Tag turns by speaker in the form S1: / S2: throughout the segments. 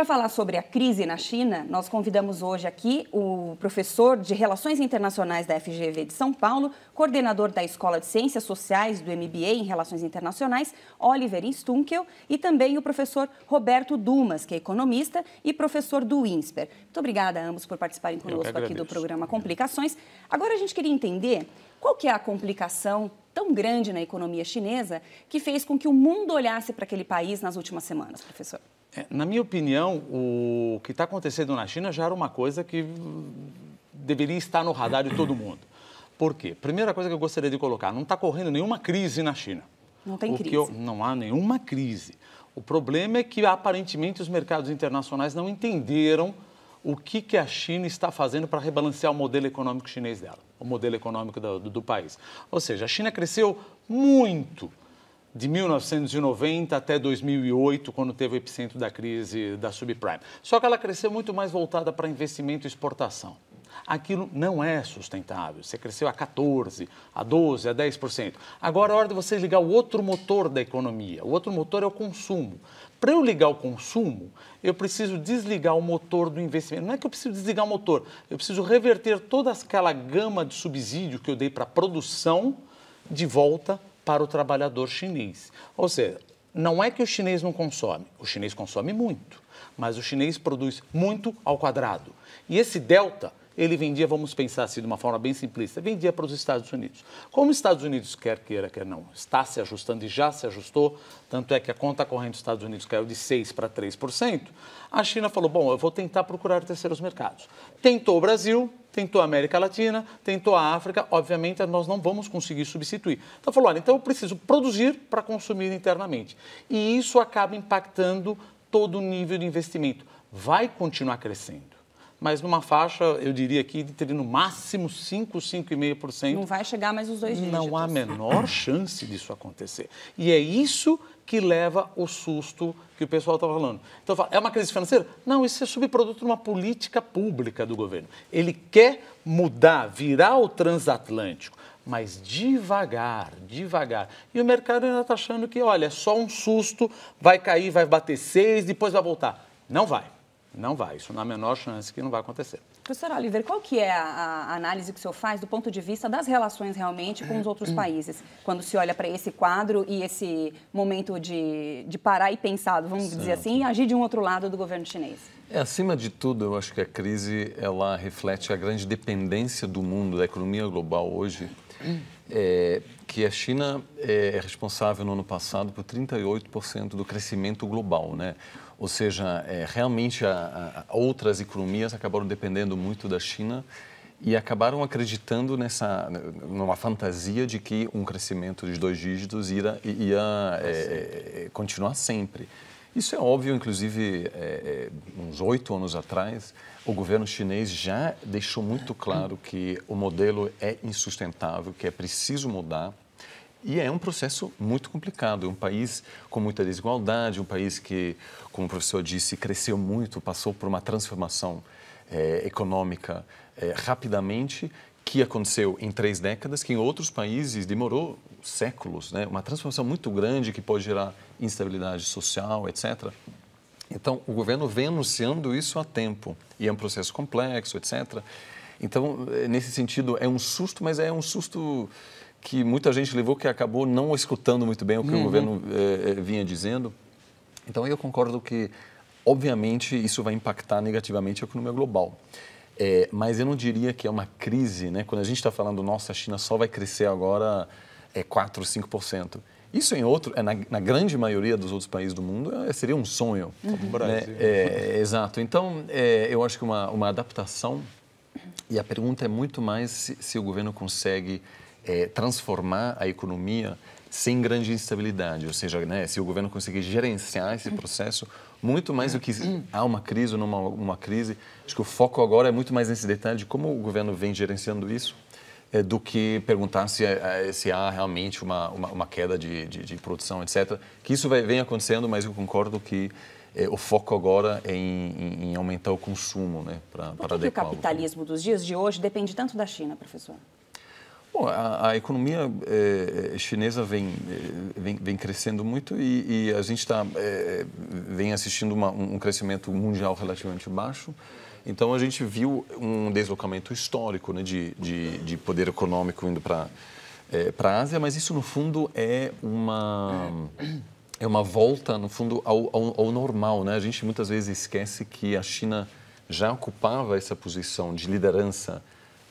S1: para falar sobre a crise na China, nós convidamos hoje aqui o professor de Relações Internacionais da FGV de São Paulo, coordenador da Escola de Ciências Sociais do MBA em Relações Internacionais, Oliver Stunkel, e também o professor Roberto Dumas, que é economista e professor do INSPER. Muito obrigada a ambos por participarem conosco aqui do programa Complicações. Agora a gente queria entender qual que é a complicação tão grande na economia chinesa que fez com que o mundo olhasse para aquele país nas últimas semanas, professor.
S2: É, na minha opinião, o que está acontecendo na China já era uma coisa que deveria estar no radar de todo mundo. Por quê? Primeira coisa que eu gostaria de colocar, não está correndo nenhuma crise na China.
S1: Não tem
S2: o
S1: crise.
S2: Eu, não há nenhuma crise. O problema é que, aparentemente, os mercados internacionais não entenderam o que, que a China está fazendo para rebalancear o modelo econômico chinês dela, o modelo econômico do, do, do país. Ou seja, a China cresceu muito de 1990 até 2008, quando teve o epicentro da crise da subprime. Só que ela cresceu muito mais voltada para investimento e exportação. Aquilo não é sustentável. Você cresceu a 14, a 12, a 10%. Agora é hora de você ligar o outro motor da economia. O outro motor é o consumo. Para eu ligar o consumo, eu preciso desligar o motor do investimento. Não é que eu preciso desligar o motor, eu preciso reverter toda aquela gama de subsídio que eu dei para a produção de volta para o trabalhador chinês. Ou seja, não é que o chinês não consome, o chinês consome muito, mas o chinês produz muito ao quadrado. E esse delta ele vendia, vamos pensar assim de uma forma bem simplista, vendia para os Estados Unidos. Como os Estados Unidos, quer queira, quer não, está se ajustando e já se ajustou, tanto é que a conta corrente dos Estados Unidos caiu de 6% para 3%, a China falou, bom, eu vou tentar procurar terceiros mercados. Tentou o Brasil, tentou a América Latina, tentou a África, obviamente nós não vamos conseguir substituir. Então falou, olha, então eu preciso produzir para consumir internamente. E isso acaba impactando todo o nível de investimento. Vai continuar crescendo mas numa faixa, eu diria aqui, de ter no máximo 5, 5,5%.
S1: Não vai chegar mais os dois dígitos.
S2: Não há a menor chance disso acontecer. E é isso que leva o susto que o pessoal está falando. Então, é uma crise financeira? Não, isso é subproduto de uma política pública do governo. Ele quer mudar, virar o transatlântico, mas devagar, devagar. E o mercado ainda está achando que, olha, é só um susto, vai cair, vai bater seis, depois vai voltar. Não vai. Não vai, isso não há a menor chance que não vai acontecer.
S1: Professor Oliver, qual que é a, a, análise que o senhor faz do ponto de vista das relações realmente com os outros países, quando se olha para esse quadro e esse momento de, de parar e pensar, vamos certo. dizer assim, e agir de um outro lado do governo chinês?
S3: É, acima de tudo, eu acho que a crise ela reflete a grande dependência do mundo, da economia global hoje, é, que a China é responsável no ano passado por 38% do crescimento global, né? Ou seja, é, realmente a, a outras economias acabaram dependendo muito da China e acabaram acreditando nessa numa fantasia de que um crescimento de dois dígitos ia, ia é, é, continuar sempre. Isso é óbvio, inclusive, é, é, uns oito anos atrás, o governo chinês já deixou muito claro que o modelo é insustentável, que é preciso mudar e é um processo muito complicado. Um país com muita desigualdade, um país que, como o professor disse, cresceu muito, passou por uma transformação é, econômica é, rapidamente, que aconteceu em três décadas, que em outros países demorou séculos. Né? Uma transformação muito grande que pode gerar instabilidade social, etc. Então, o governo vem anunciando isso há tempo. E é um processo complexo, etc. Então, nesse sentido, é um susto, mas é um susto que muita gente levou que acabou não escutando muito bem o que uhum. o governo eh, vinha dizendo. Então, eu concordo que, obviamente, isso vai impactar negativamente a economia global. É, mas eu não diria que é uma crise, né? Quando a gente está falando, nossa, a China só vai crescer agora é 4, 5%. Isso em outro, é, na, na, grande maioria dos outros países do mundo, é, seria um sonho.
S2: Uhum. Né? Brasil.
S3: É, exato. Então, é, eu acho que uma, uma adaptação, e a pergunta é muito mais se, se o governo consegue é, transformar a economia sem grande instabilidade, ou seja, né, se o governo conseguir gerenciar esse processo, muito mais do que há uma crise ou não uma, crise, acho que o foco agora é muito mais nesse detalhe de como o governo vem gerenciando isso, é, do que perguntar se, é, é se há realmente uma, uma, uma queda de, de, de, produção, etc. Que isso vai, vem acontecendo, mas eu concordo que é, o foco agora é em, em, aumentar o consumo né, para
S1: Por que, que o capitalismo dos dias de hoje depende tanto da China, professor?
S3: Bom, a, a economia é, chinesa vem, vem, vem, crescendo muito e, e a gente é, vem assistindo uma, um crescimento mundial relativamente baixo. Então a gente viu um deslocamento histórico né, de, de, de poder econômico indo para é, para a Ásia, mas isso no fundo é uma é uma volta no fundo ao, ao, ao normal, né? A gente muitas vezes esquece que a China já ocupava essa posição de liderança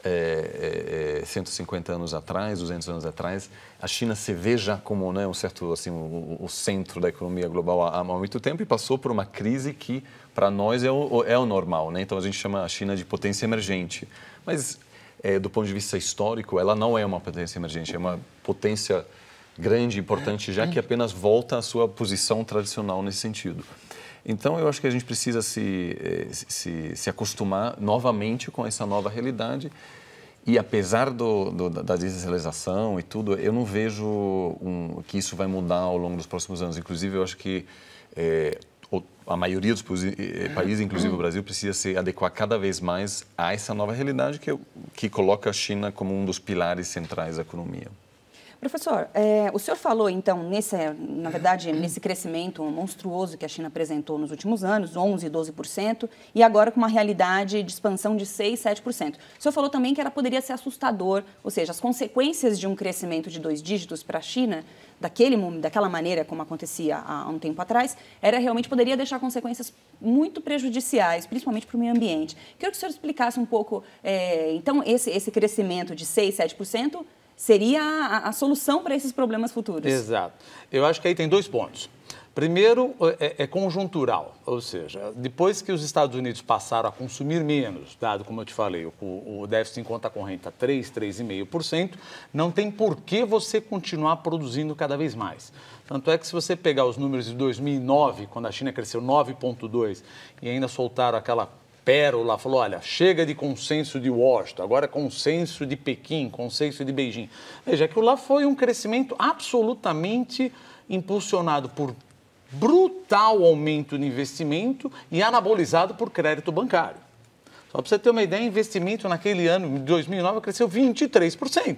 S3: é, é, 150 anos atrás, 200 anos atrás, a China se vê já como né, um certo assim o, o centro da economia global há, há, muito tempo e passou por uma crise que para nós é o, é o normal, né? Então a gente chama a China de potência emergente, mas é, do ponto de vista histórico ela não é uma potência emergente, é uma potência grande, importante, já que apenas volta à sua posição tradicional nesse sentido. Então, eu acho que a gente precisa se, eh, se, se acostumar novamente com essa nova realidade. E apesar do, do, da desindustrialização e tudo, eu não vejo um, que isso vai mudar ao longo dos próximos anos. Inclusive, eu acho que é, a maioria dos eh, países, inclusive o Brasil, precisa se adequar cada vez mais a essa nova realidade que, que coloca a China como um dos pilares centrais da economia.
S1: Professor, é, o senhor falou, então, nesse, na verdade, nesse crescimento monstruoso que a China apresentou nos últimos anos, 11%, 12%, e agora com uma realidade de expansão de 6%, 7%. O senhor falou também que ela poderia ser assustador, ou seja, as consequências de um crescimento de dois dígitos para a China, daquele, daquela maneira como acontecia há um tempo atrás, era realmente poderia deixar consequências muito prejudiciais, principalmente para o meio ambiente. Queria que o senhor explicasse um pouco, é, então, esse, esse crescimento de 6%, 7%, seria a, a solução para esses problemas futuros.
S2: Exato. Eu acho que aí tem dois pontos. Primeiro, é, é, conjuntural, ou seja, depois que os Estados Unidos passaram a consumir menos, dado, como eu te falei, o, o déficit em conta corrente está 3, 3,5%, não tem por que você continuar produzindo cada vez mais. Tanto é que se você pegar os números de 2009, quando a China cresceu 9,2% e ainda soltaram aquela pérola, falou: olha, chega de consenso de Washington, agora é consenso de Pequim, consenso de Beijing. Veja, aquilo lá foi um crescimento absolutamente impulsionado por brutal aumento de investimento e anabolizado por crédito bancário. Só para você ter uma ideia, investimento naquele ano, em 2009, cresceu 23%.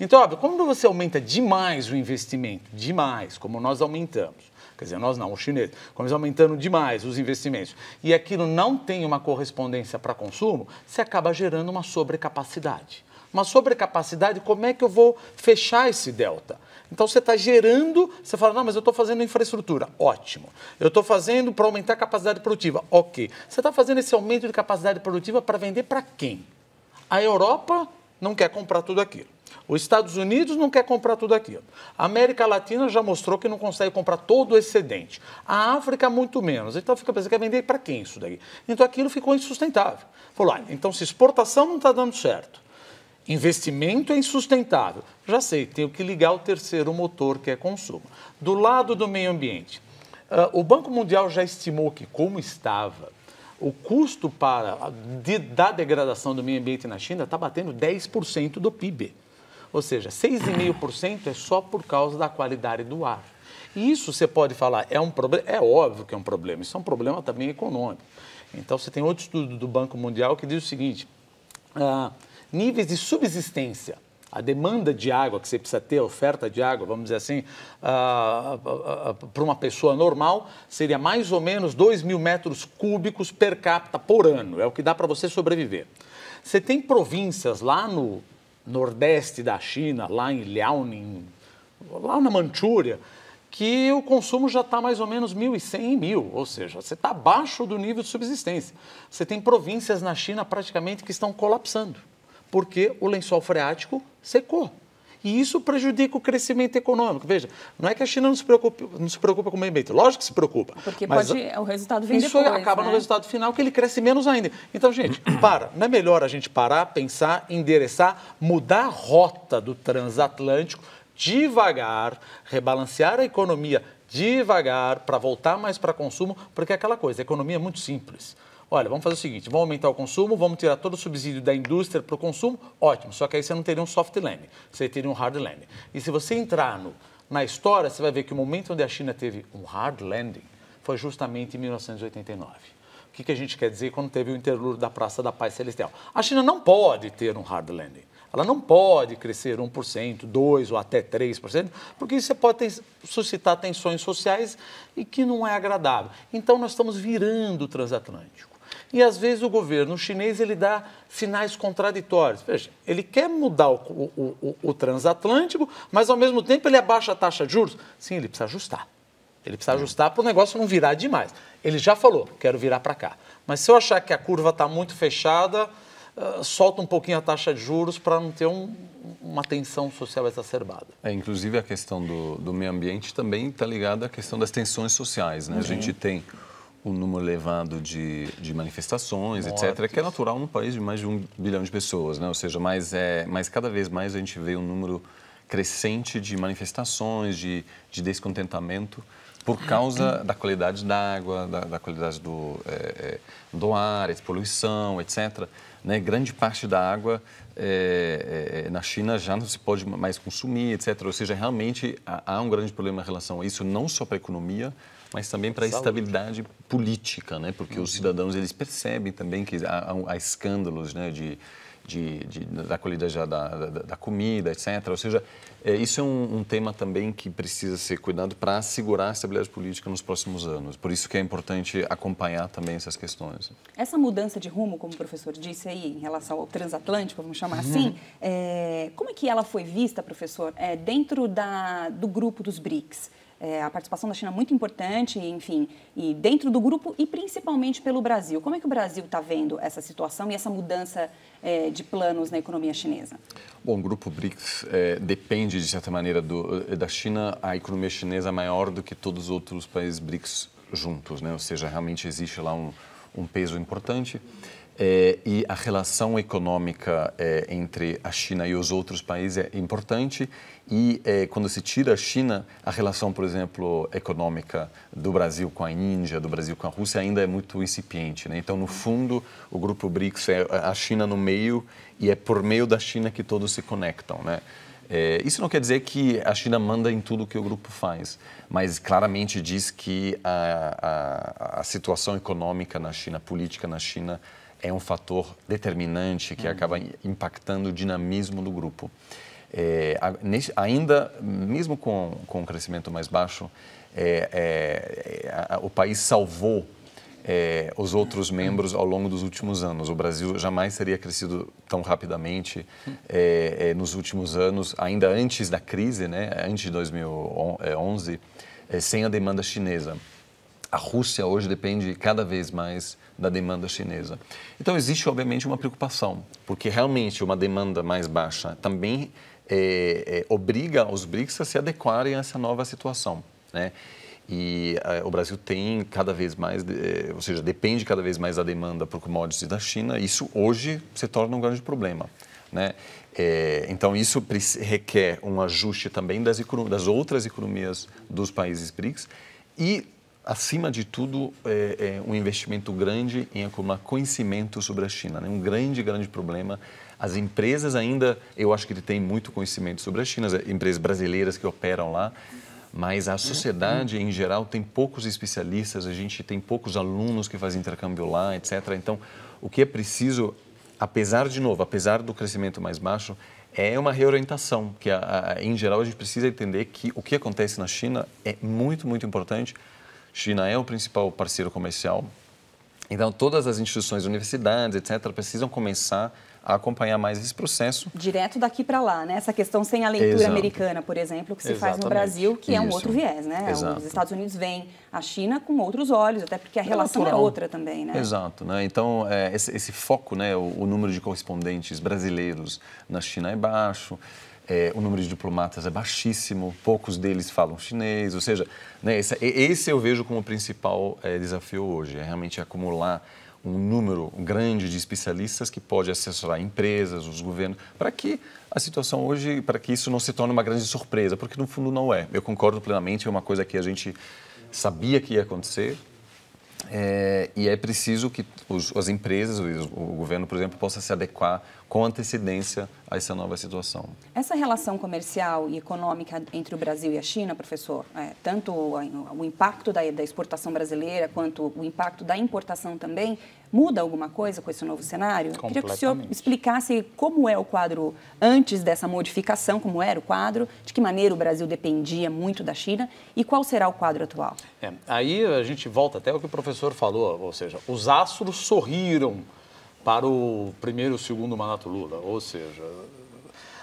S2: Então, óbvio, quando você aumenta demais o investimento, demais, como nós aumentamos, Quer dizer, nós não, os chineses. Como eles aumentando demais os investimentos e aquilo não tem uma correspondência para consumo, você acaba gerando uma sobrecapacidade. Uma sobrecapacidade, como é que eu vou fechar esse delta? Então você está gerando, você fala, não, mas eu estou fazendo infraestrutura. Ótimo. Eu estou fazendo para aumentar a capacidade produtiva. Ok. Você está fazendo esse aumento de capacidade produtiva para vender para quem? A Europa não quer comprar tudo aquilo. Os Estados Unidos não quer comprar tudo aquilo. A América Latina já mostrou que não consegue comprar todo o excedente. A África, muito menos. Então fica pensando, quer vender para quem isso daí? Então aquilo ficou insustentável. Falou, ah, então se exportação não está dando certo, investimento é insustentável, já sei, tenho que ligar o terceiro motor, que é consumo. Do lado do meio ambiente, uh, o Banco Mundial já estimou que, como estava o custo para de, da degradação do meio ambiente na China está batendo 10% do PIB. Ou seja, 6,5% é só por causa da qualidade do ar. E isso você pode falar, é um problema, é óbvio que é um problema, isso é um problema também econômico. Então você tem outro estudo do Banco Mundial que diz o seguinte: ah, níveis de subsistência a demanda de água que você precisa ter, a oferta de água, vamos dizer assim, uh, uh, para uma pessoa normal, seria mais ou menos 2 mil metros cúbicos per capita por ano. É o que dá para você sobreviver. Você tem províncias lá no nordeste da China, lá em Liaoning, lá na Manchúria, que o consumo já está mais ou menos 1.100 e 1.000, ou seja, você está abaixo do nível de subsistência. Você tem províncias na China praticamente que estão colapsando porque o lençol freático secou. E isso prejudica o crescimento econômico. Veja, não é que a China não se preocupe, não se preocupa com o meio ambiente. Lógico que se preocupa.
S1: Porque pode, o resultado vem
S2: isso
S1: depois,
S2: acaba
S1: né?
S2: no resultado final, que ele cresce menos ainda. Então, gente, para. Não é melhor a gente parar, pensar, endereçar, mudar a rota do transatlântico devagar, rebalancear a economia devagar, para voltar mais para consumo, porque é aquela coisa, a economia é muito simples. Olha, vamos fazer o seguinte: vamos aumentar o consumo, vamos tirar todo o subsídio da indústria para o consumo, ótimo. Só que aí você não teria um soft landing, você teria um hard landing. E se você entrar no, na história, você vai ver que o momento onde a China teve um hard landing foi justamente em 1989. O que, que a gente quer dizer quando teve o interlúdio da Praça da Paz Celestial? A China não pode ter um hard landing. Ela não pode crescer 1%, 2% ou até 3%, porque isso pode ter, suscitar tensões sociais e que não é agradável. Então, nós estamos virando o transatlântico. E às vezes o governo chinês ele dá sinais contraditórios. Veja, ele quer mudar o, o, o, o transatlântico, mas ao mesmo tempo ele abaixa a taxa de juros. Sim, ele precisa ajustar. Ele precisa ajustar para o negócio não virar demais. Ele já falou, quero virar para cá. Mas se eu achar que a curva está muito fechada, uh, solta um pouquinho a taxa de juros para não ter um, uma tensão social exacerbada.
S3: É, inclusive a questão do, do meio ambiente também está ligada à questão das tensões sociais. Né? Uhum. A gente tem um número elevado de, de manifestações, Mortes. etc., que é natural num país de mais de um bilhão de pessoas, né? ou seja, mas, é, mas cada vez mais a gente vê um número crescente de manifestações, de, de descontentamento por causa da qualidade da água, da, da qualidade do, é, do ar, de poluição, etc. Né? Grande parte da água é, é, na China já não se pode mais consumir, etc. Ou seja, realmente há, há um grande problema em relação a isso, não só para a economia, mas também para a estabilidade política, né? Porque uhum. os cidadãos eles percebem também que há, há escândalos, né? De, de, de, da qualidade da, da, da, comida, etc. Ou seja, é, isso é um, um, tema também que precisa ser cuidado para assegurar a estabilidade política nos próximos anos. Por isso que é importante acompanhar também essas questões.
S1: Essa mudança de rumo, como o professor disse aí, em relação ao transatlântico, vamos chamar assim, uhum. é, como é que ela foi vista, professor, é, dentro da, do grupo dos BRICS? É, a participação da China é muito importante, enfim, e dentro do grupo e principalmente pelo Brasil. Como é que o Brasil está vendo essa situação e essa mudança é, de planos na economia chinesa?
S3: Bom, o grupo BRICS é, depende, de certa maneira, do, da China. A economia chinesa é maior do que todos os outros países BRICS juntos, né? ou seja, realmente existe lá um, um peso importante. É, e a relação econômica é, entre a China e os outros países é importante e é, quando se tira a China, a relação, por exemplo, econômica do Brasil com a Índia, do Brasil com a Rússia ainda é muito incipiente. Né? Então, no fundo, o grupo BRICS é a China no meio e é por meio da China que todos se conectam. Né? É, isso não quer dizer que a China manda em tudo que o grupo faz, mas claramente diz que a, a, a situação econômica na China, política na China, é um fator determinante que uhum. acaba impactando o dinamismo do grupo. É, ainda, mesmo com, com um crescimento mais baixo, é, é, a, o país salvou é, os outros membros ao longo dos últimos anos. O Brasil jamais teria crescido tão rapidamente é, é, nos últimos anos, ainda antes da crise, né, antes de 2011, sem a demanda chinesa. A Rússia hoje depende cada vez mais da demanda chinesa. Então, existe, obviamente, uma preocupação, porque realmente uma demanda mais baixa também é, é, obriga os BRICS a se adequarem a essa nova situação. Né? E é, o Brasil tem cada vez mais, é, ou seja, depende cada vez mais da demanda por commodities da China. Isso hoje se torna um grande problema. Né? É, então, isso requer um ajuste também das, das outras economias dos países BRICS e acima de tudo, é, é, um investimento grande em acumular conhecimento sobre a China. Né? Um grande, grande problema. As empresas ainda, eu acho que ele tem muito conhecimento sobre a China, as empresas brasileiras que operam lá, mas a sociedade em geral tem poucos especialistas, a gente tem poucos alunos que fazem intercâmbio lá, etc. Então, o que é preciso, apesar de novo, apesar do crescimento mais baixo, é uma reorientação, que a, a, em geral a gente precisa entender que o que acontece na China é muito, muito importante China é o principal parceiro comercial. Então, todas as instituições, universidades, etc., precisam começar a acompanhar mais esse processo.
S1: Direto daqui para lá, né? Essa questão sem a leitura Exato. americana, por exemplo, que se Exatamente. faz no Brasil, que Isso. é um outro viés, né? Exato. Os Estados Unidos veem a China com outros olhos, até porque a é relação é, é outra também, né?
S3: Exato, né? Então, é, esse, esse, foco, né? O, o número de correspondentes brasileiros na China é baixo. É, o número de diplomatas é baixíssimo, poucos deles falam chinês, ou seja, né, esse, esse, eu vejo como o principal é, desafio hoje, é realmente acumular um número grande de especialistas que pode assessorar empresas, os governos, para que a situação hoje, para que isso não se torne uma grande surpresa, porque no fundo não é. Eu concordo plenamente, é uma coisa que a gente sabia que ia acontecer, é, e é preciso que os, as empresas, o, o, governo, por exemplo, possa se adequar com antecedência a essa nova situação.
S1: Essa relação comercial e econômica entre o Brasil e a China, professor, é, tanto o, o impacto da, da, exportação brasileira quanto o impacto da importação também, muda alguma coisa com esse novo cenário? Queria que o senhor explicasse como é o quadro antes dessa modificação, como era o quadro, de que maneira o Brasil dependia muito da China e qual será o quadro atual.
S2: É, aí a gente volta até o que o professor falou, ou seja, os astros sorriram para o primeiro e o segundo mandato Lula. Ou seja,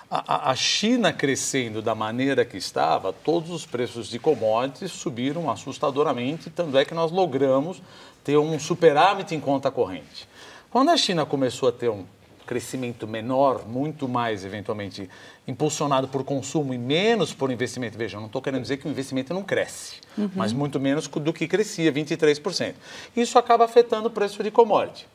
S2: a, a, China crescendo da maneira que estava, todos os preços de commodities subiram assustadoramente, tanto é que nós logramos ter um superávit em conta corrente. Quando a China começou a ter um crescimento menor, muito mais eventualmente impulsionado por consumo e menos por investimento. Veja, eu não estou querendo dizer que o investimento não cresce, uhum. mas muito menos do que crescia, 23%. Isso acaba afetando o preço de commodity.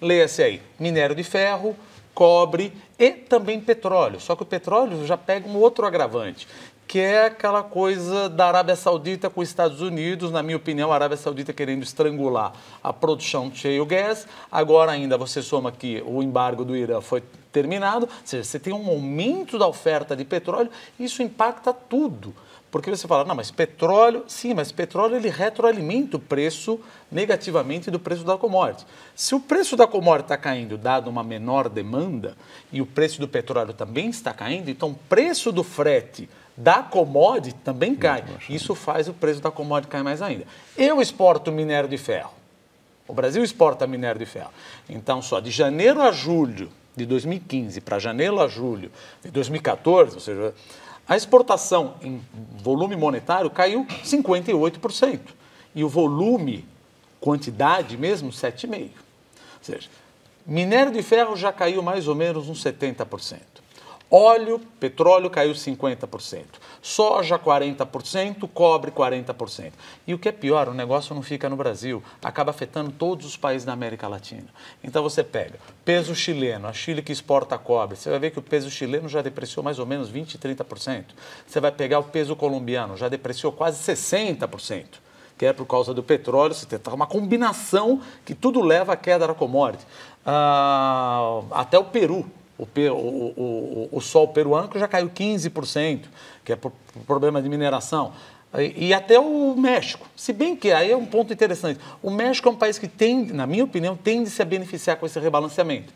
S2: Leia-se aí, minério de ferro, cobre e também petróleo. Só que o petróleo já pega um outro agravante, que é aquela coisa da Arábia Saudita com os Estados Unidos, na minha opinião, a Arábia Saudita querendo estrangular a produção de shale gas. Agora ainda você soma que o embargo do Irã foi terminado, ou seja, você tem um aumento da oferta de petróleo, isso impacta tudo. Porque você fala, não, mas petróleo, sim, mas petróleo ele retroalimenta o preço negativamente do preço da commodity. Se o preço da commodity está caindo, dado uma menor demanda, e o preço do petróleo também está caindo, então o preço do frete da commodity também cai. Isso faz o preço da commodity cair mais ainda. Eu exporto minério de ferro. O Brasil exporta minério de ferro. Então, só de janeiro a julho de 2015 para janeiro a julho de 2014, ou seja, a exportação em volume monetário caiu 58%. E o volume, quantidade mesmo, 7,5%. Ou seja, minério de ferro já caiu mais ou menos uns 70%. Óleo, petróleo caiu 50%. Soja 40%, cobre 40%. E o que é pior, o negócio não fica no Brasil, acaba afetando todos os países da América Latina. Então você pega peso chileno, a Chile que exporta cobre, você vai ver que o peso chileno já depreciou mais ou menos 20, 30%. Você vai pegar o peso colombiano, já depreciou quase 60% que é por causa do petróleo, você tem uma combinação que tudo leva à queda da commodity. Ah, até o Peru, o, o, o, o, sol peruano que já caiu 15%, que é por, por problema de mineração. E, até o México. Se bem que aí é um ponto interessante. O México é um país que tem, na minha opinião, tende a se beneficiar com esse rebalanceamento.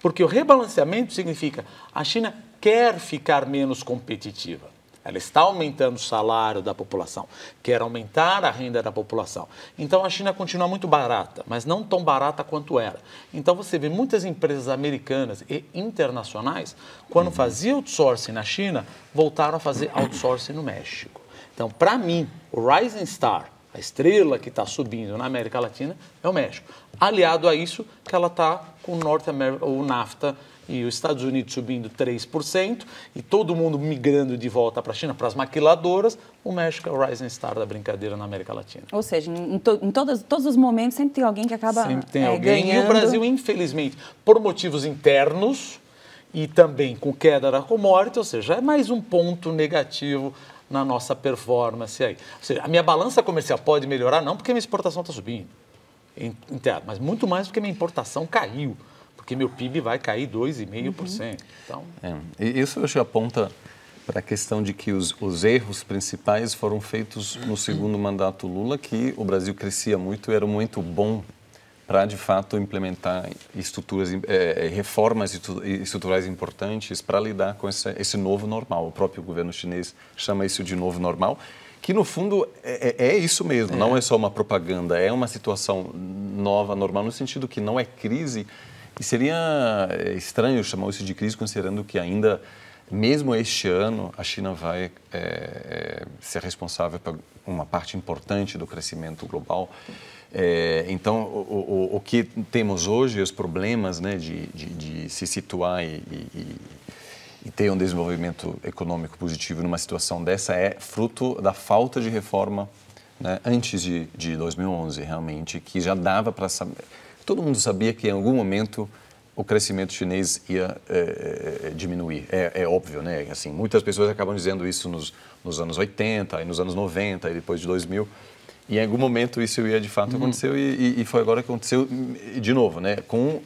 S2: Porque o rebalanceamento significa a China quer ficar menos competitiva. Ela está aumentando o salário da população, quer aumentar a renda da população. Então a China continua muito barata, mas não tão barata quanto era. Então você vê muitas empresas americanas e internacionais, quando uhum. faziam outsourcing na China, voltaram a fazer outsourcing no México. Então, para mim, o Rising Star, a estrela que está subindo na América Latina, é o México. Aliado a isso, que ela está com o North America, o NAFTA e os Estados Unidos subindo 3% e todo mundo migrando de volta para a China, para as maquiladoras, o México é o rising star da brincadeira na América Latina.
S1: Ou seja, em, to, em todos, todos os momentos sempre tem alguém que acaba Sempre tem é, alguém. Ganhando.
S2: E o Brasil, infelizmente, por motivos internos e também com queda da commodity, ou seja, é mais um ponto negativo na nossa performance aí. Ou seja, a minha balança comercial pode melhorar, não porque minha exportação está subindo, mas muito mais porque minha importação caiu porque meu PIB vai cair 2,5%. Uhum. Então...
S3: É, isso eu acho aponta para a questão de que os, os, erros principais foram feitos no segundo mandato Lula, que o Brasil crescia muito era muito bom para, de fato, implementar estruturas, é, reformas estruturais importantes para lidar com esse, esse, novo normal. O próprio governo chinês chama isso de novo normal, que, no fundo, é, é, é isso mesmo, é. não é só uma propaganda, é uma situação nova, normal, no sentido que não é crise, e seria eh, estranho chamar isso de crise, considerando que ainda, mesmo este ano, a China vai é, ser responsável por uma parte importante do crescimento global. É, então, o, o, o, que temos hoje, os problemas né, de, de, de se situar e, e, e, ter um desenvolvimento econômico positivo numa situação dessa, é fruto da falta de reforma né, antes de, de 2011, realmente, que já dava para saber Todo mundo sabia que em algum momento o crescimento chinês ia é, diminuir. É, é, óbvio, né? Assim, muitas pessoas acabam dizendo isso nos, nos, anos 80, e nos anos 90 e depois de 2000. Em algum momento isso ia de fato uhum. acontecer e, e, foi agora que aconteceu de novo, né? Com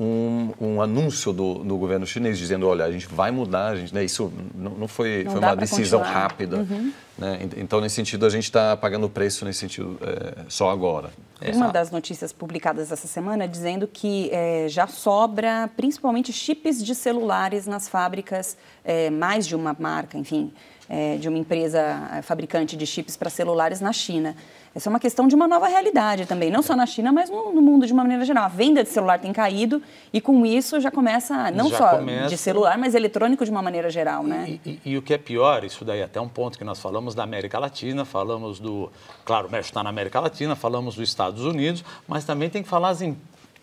S3: um, um anúncio do, do, governo chinês dizendo, olha, a gente vai mudar, a gente, né, isso não, não foi, não foi uma decisão continuar. rápida. Uhum. Né? Então, nesse sentido, a gente está pagando o preço nesse sentido é, só agora.
S1: É. Uma das notícias publicadas essa semana é dizendo que é, já sobra principalmente chips de celulares nas fábricas, é, mais de uma marca, enfim, é, de uma empresa é, fabricante de chips para celulares na China. Essa é uma questão de uma nova realidade também, não só na China, mas no, no mundo de uma maneira geral. A venda de celular tem caído e com isso já começa, não já só começa... de celular, mas eletrônico de uma maneira geral, né?
S2: E, e, e, o que é pior, isso daí é até um ponto que nós falamos da América Latina, falamos do, claro, o México está na América Latina, falamos dos Estados Unidos, mas também tem que falar assim,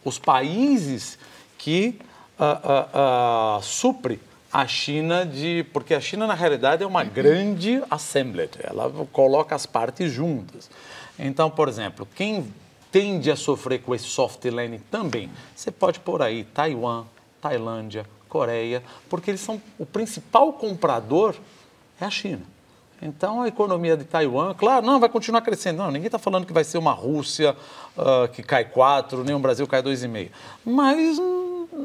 S2: os países que uh, uh, uh, supre a China de. Porque a China, na realidade, é uma grande assemblage, ela coloca as partes juntas. Então, por exemplo, quem tende a sofrer com esse soft landing também, você pode pôr aí Taiwan, Tailândia, Coreia, porque eles são o principal comprador é a China. Então, a economia de Taiwan, claro, não, vai continuar crescendo. Não, ninguém está falando que vai ser uma Rússia uh, que cai 4, nem um Brasil cai 2,5. Mas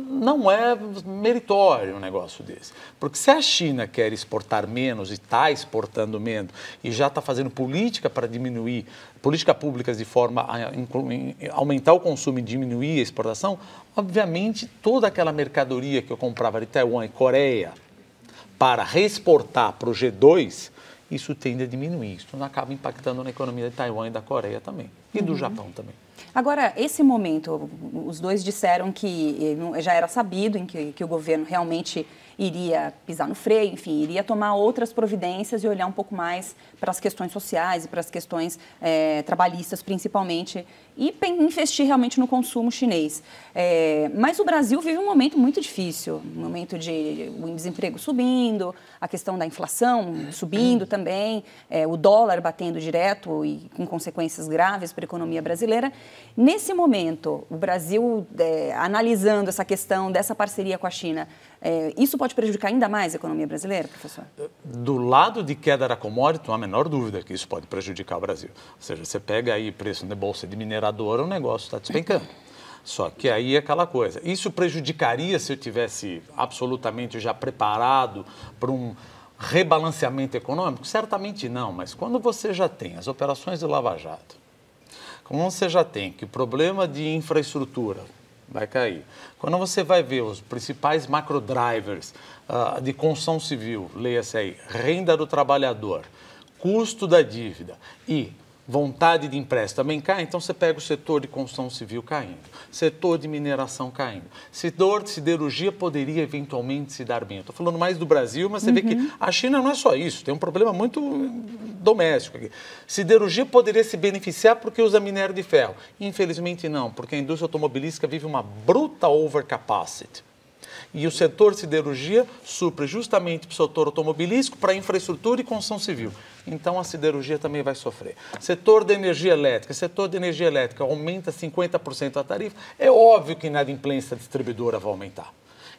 S2: não é meritório um negócio desse. Porque se a China quer exportar menos e está exportando menos e já está fazendo política para diminuir, política públicas de forma a aumentar o consumo e diminuir a exportação, obviamente toda aquela mercadoria que eu comprava de Taiwan e Coreia para reexportar para o G2, isso tende a diminuir. Isso acaba impactando na economia de Taiwan e da Coreia também. E do uhum. Japão também.
S1: Agora, esse momento, os dois disseram que já era sabido em que, que o governo realmente iria pisar no freio, enfim, iria tomar outras providências e olhar um pouco mais para as questões sociais e para as questões é, trabalhistas, principalmente, e investir realmente no consumo chinês. É, mas o Brasil vive um momento muito difícil, um momento de o desemprego subindo, a questão da inflação subindo também, é, o dólar batendo direto e com consequências graves para a economia brasileira. Nesse momento, o Brasil, é, analisando essa questão dessa parceria com a China, é, isso pode prejudicar ainda mais a economia brasileira, professor?
S2: Do lado de queda da commodity, não há a menor dúvida que isso pode prejudicar o Brasil. Ou seja, você pega aí preço na bolsa de mineradora, o negócio está despencando. Só que aí é aquela coisa. Isso prejudicaria se eu tivesse absolutamente já preparado para um rebalanceamento econômico? Certamente não, mas quando você já tem as operações de Lava Jato, como você já tem que o problema de infraestrutura vai cair. Quando você vai ver os principais macro drivers uh, de construção civil, leia-se aí, renda do trabalhador, custo da dívida e vontade de empréstimo também cai, então você pega o setor de construção civil caindo, setor de mineração caindo, setor de siderurgia poderia eventualmente se dar bem. Estou falando mais do Brasil, mas você uhum. vê que uhum. a China não é só isso, tem um problema muito doméstico aqui. Siderurgia poderia se beneficiar porque usa minério de ferro. Infelizmente não, porque a indústria automobilística vive uma bruta overcapacity. E o setor siderurgia supre justamente o setor automobilístico, para infraestrutura e construção civil. Então a siderurgia também vai sofrer. Setor da energia elétrica, setor de energia elétrica aumenta 50% a tarifa, é óbvio que a inadimplência distribuidora vai aumentar.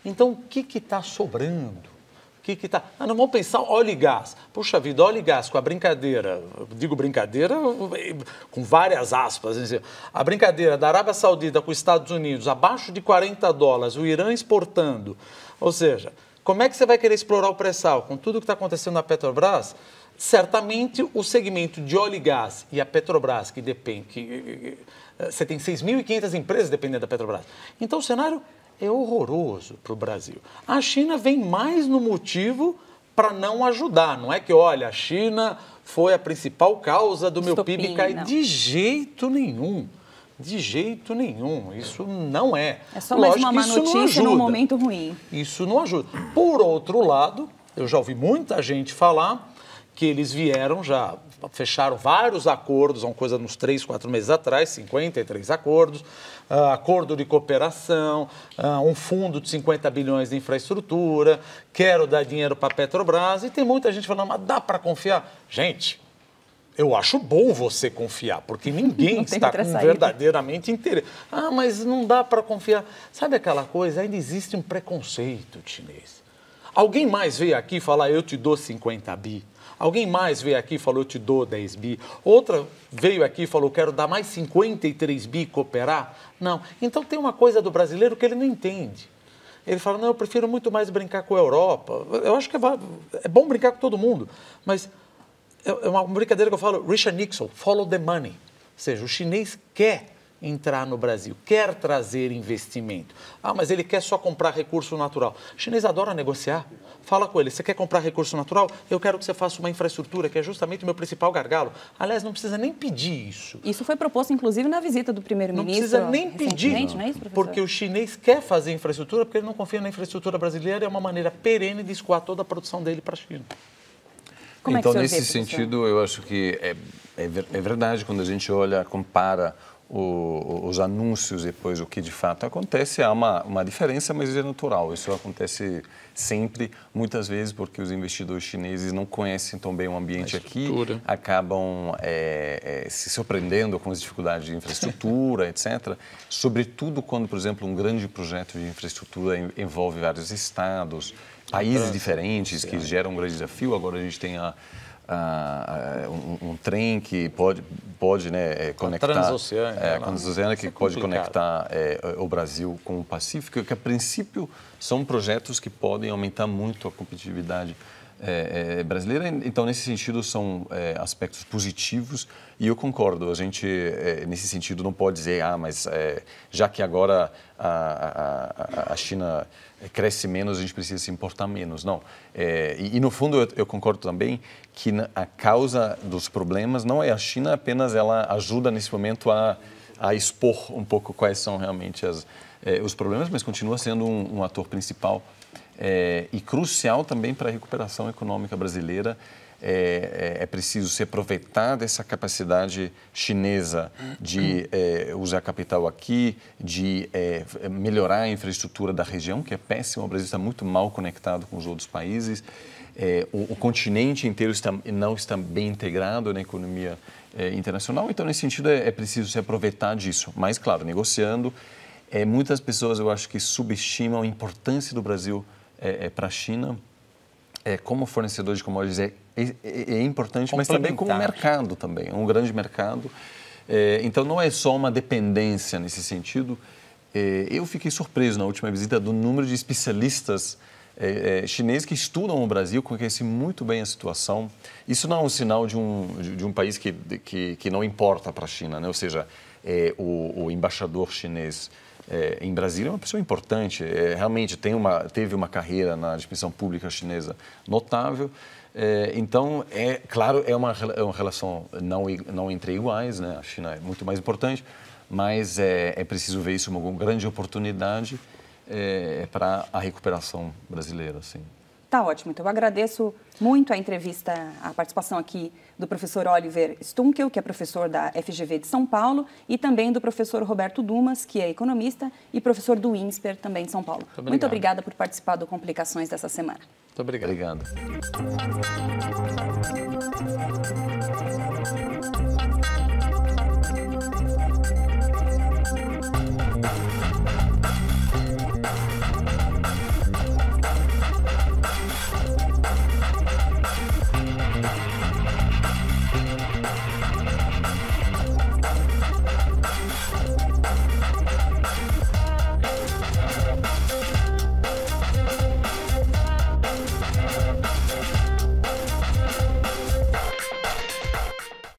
S2: Então o que está sobrando? O que está. Ah, não vamos pensar óleo e gás. Puxa vida, óleo e gás com a brincadeira, digo brincadeira com várias aspas, a brincadeira da Arábia Saudita com os Estados Unidos abaixo de 40 dólares, o Irã exportando. Ou seja, como é que você vai querer explorar o pré-sal com tudo que está acontecendo na Petrobras? Certamente o segmento de óleo e gás e a Petrobras, que depende, que, você tem 6.500 empresas dependendo da Petrobras. Então o cenário é horroroso para o Brasil. A China vem mais no motivo para não ajudar. Não é que, olha, a China foi a principal causa do meu Estopim, PIB cair. Não. De jeito nenhum. De jeito nenhum. Isso não é.
S1: É só mais Lógico, uma má notícia num momento ruim.
S2: Isso não ajuda. Por outro lado, eu já ouvi muita gente falar que eles vieram já, fecharam vários acordos, uma coisa uns três, quatro meses atrás, 53 acordos, uh, acordo de cooperação, uh, um fundo de 50 bilhões de infraestrutura, quero dar dinheiro para a Petrobras, e tem muita gente falando, mas dá para confiar? Gente, eu acho bom você confiar, porque ninguém está com verdadeiramente interesse. Ah, mas não dá para confiar. Sabe aquela coisa? Ainda existe um preconceito chinês. Alguém mais veio aqui falar, eu te dou 50 bi? Alguém mais veio aqui e falou, te dou 10 bi? Outra veio aqui e falou, quero dar mais 53 bi e cooperar? Não. Então tem uma coisa do brasileiro que ele não entende. Ele fala, não, eu prefiro muito mais brincar com a Europa. Eu acho que é, é bom brincar com todo mundo, mas é, é uma brincadeira que eu falo, Richard Nixon, follow the money. Ou seja, o chinês quer entrar no Brasil, quer trazer investimento. Ah, mas ele quer só comprar recurso natural. O chinês adora negociar. Fala com ele, você quer comprar recurso natural? Eu quero que você faça uma infraestrutura, que é justamente o meu principal gargalo. Aliás, não precisa nem pedir isso.
S1: Isso foi proposto, inclusive, na visita do primeiro-ministro.
S2: Não precisa nem pedir, não é isso, porque o chinês quer fazer infraestrutura, porque ele não confia na infraestrutura brasileira, é uma maneira perene de escoar toda a produção dele para a China.
S3: Como então, é nesse vê, sentido, eu acho que é, é, é verdade, quando a gente olha, compara o, os anúncios depois o que de fato acontece, há uma, uma diferença, mas é natural. Isso acontece sempre, muitas vezes, porque os investidores chineses não conhecem tão bem o ambiente aqui, acabam é, é, se surpreendendo com as dificuldades de infraestrutura, etc. Sobretudo quando, por exemplo, um grande projeto de infraestrutura envolve vários estados, países diferentes, que geram um grande desafio. Agora a gente tem a Uh, um, um, trem que pode, pode né, é, conectar... A
S2: transoceânica.
S3: É, a transoceânica que é pode conectar é, o Brasil com o Pacífico, que a princípio são projetos que podem aumentar muito a competitividade é, é, brasileira. Então, nesse sentido, são é, aspectos positivos e eu concordo. A gente, é, nesse sentido, não pode dizer, ah, mas é, já que agora a, a, a, China cresce menos, a gente precisa se importar menos. Não. É, e, e, no fundo, eu, eu, concordo também que a causa dos problemas não é a China, apenas ela ajuda nesse momento a, a expor um pouco quais são realmente as, os problemas, mas continua sendo um, um ator principal é, e crucial também para a recuperação econômica brasileira. É, é, é, preciso se aproveitar dessa capacidade chinesa de é, usar capital aqui, de é, melhorar a infraestrutura da região, que é péssima. O Brasil está muito mal conectado com os outros países. É, o, o, continente inteiro está, não está bem integrado na economia é, internacional. Então, nesse sentido, é, preciso se aproveitar disso. Mas, claro, negociando. muitas pessoas, eu acho que subestimam a importância do Brasil é, é para a China, é, como fornecedor de commodities, é, é, é importante, mas também como mercado também, é um grande mercado. É, então, não é só uma dependência nesse sentido. É, eu fiquei surpreso na última visita do número de especialistas chineses que estudam o Brasil, conhecem muito bem a situação. Isso não é um sinal de um, de um país que, que, que não importa para a China, né? ou seja, o, o embaixador chinês é, em Brasília é uma pessoa importante, é, realmente tem uma, teve uma carreira na administração pública chinesa notável. É, então, é claro, é uma, é uma relação não, não entre iguais, né? a China é muito mais importante, mas é, é preciso ver isso como uma grande oportunidade é, para a recuperação brasileira. Assim.
S1: Tá ótimo. Então, eu agradeço muito a entrevista, a participação aqui do professor Oliver Stunkel, que é professor da FGV de São Paulo, e também do professor Roberto Dumas, que é economista e professor do INSPER, também de São Paulo. Muito, muito obrigada por participar do Complicações dessa semana.
S2: Muito obrigado. Obrigado.